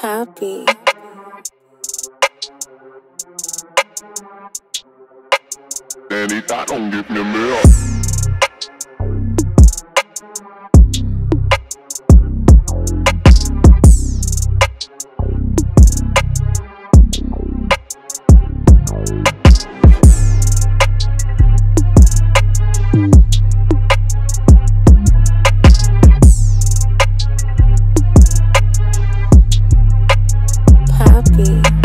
happy. Anita, don't give me a mirror. Happy.